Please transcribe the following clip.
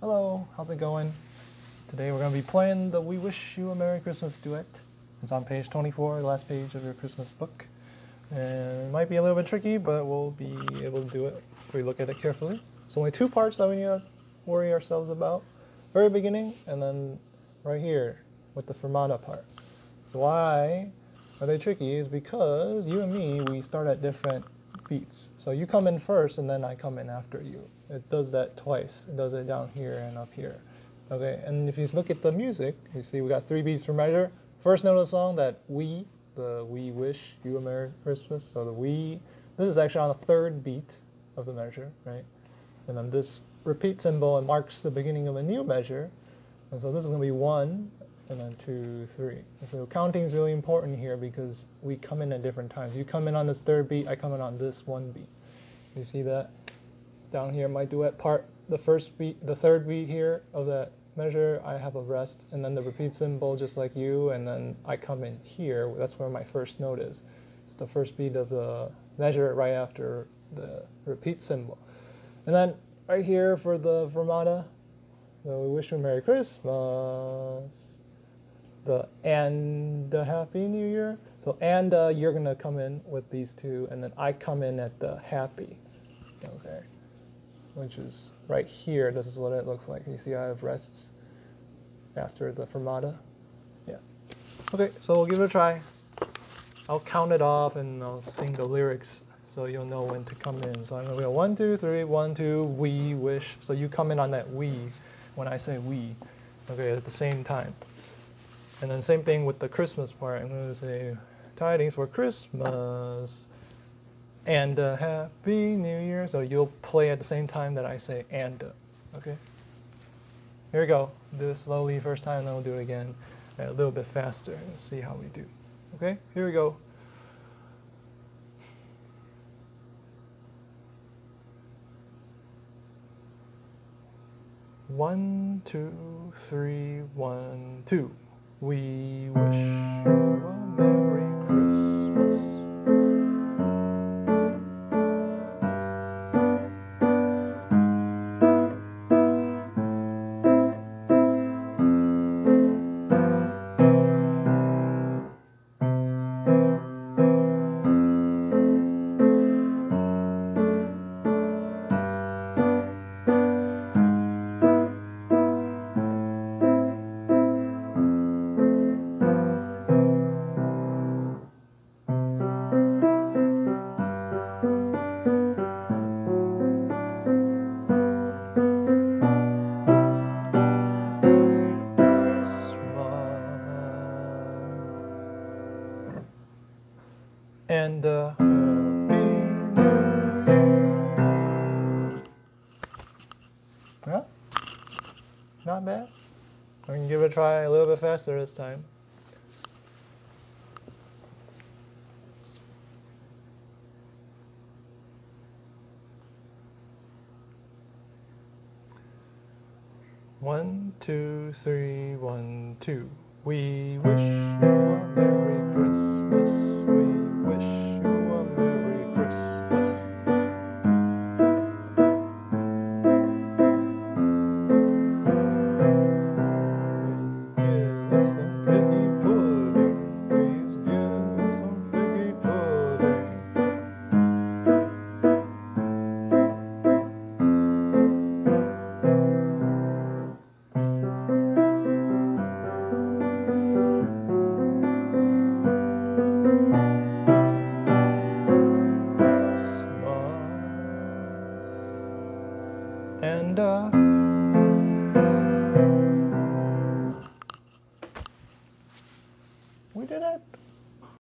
Hello, how's it going? Today we're going to be playing the We Wish You a Merry Christmas duet. It's on page 24, the last page of your Christmas book. And it might be a little bit tricky, but we'll be able to do it if we look at it carefully. It's only two parts that we need to worry ourselves about. Very beginning, and then right here with the fermata part. So why are they tricky is because you and me, we start at different beats. So you come in first, and then I come in after you. It does that twice. It does it down here and up here. Okay, and if you look at the music, you see we got three beats per measure. First note of the song, that we, the we wish you a Merry Christmas. So the we, this is actually on the third beat of the measure, right? And then this repeat symbol, it marks the beginning of a new measure. And so this is going to be one, and then two, three. So counting is really important here because we come in at different times. You come in on this third beat, I come in on this one beat. You see that? Down here, my duet part, the first beat, the third beat here of that measure, I have a rest, and then the repeat symbol just like you, and then I come in here, that's where my first note is. It's the first beat of the measure right after the repeat symbol. And then right here for the fermata, so we wish you a Merry Christmas, the and a Happy New Year. So and uh, you're gonna come in with these two, and then I come in at the happy, okay, which is right here. This is what it looks like. You see, I have rests after the fermata. Yeah. Okay, so we'll give it a try. I'll count it off and I'll sing the lyrics so you'll know when to come in. So I'm gonna go one, two, three, one, two, we wish. So you come in on that we when I say we, okay, at the same time. And then same thing with the Christmas part. I'm gonna say tidings for Christmas and a happy new year. So you'll play at the same time that I say and, okay? Here we go. Do it slowly first time, then we'll do it again uh, a little bit faster and see how we do. Okay, here we go. One, two, three, one, two. We wish And uh. Yeah, not bad. I can give it a try a little bit faster this time. One, two, three, one, two. We wish you a Merry Christmas. And uh,